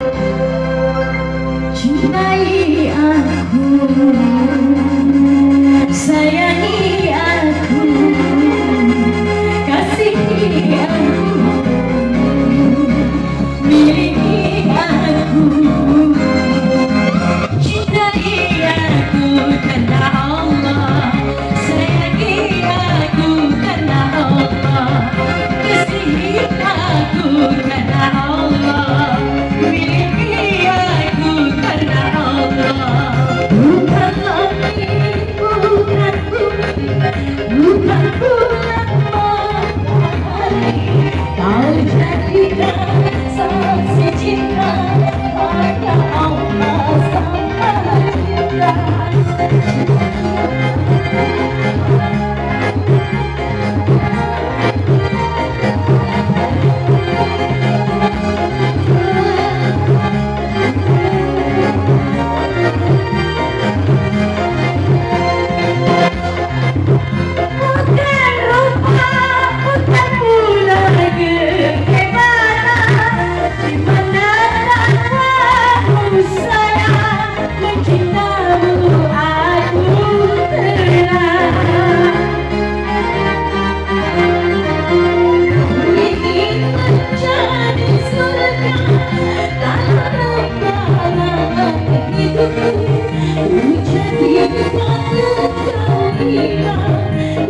Música Bukan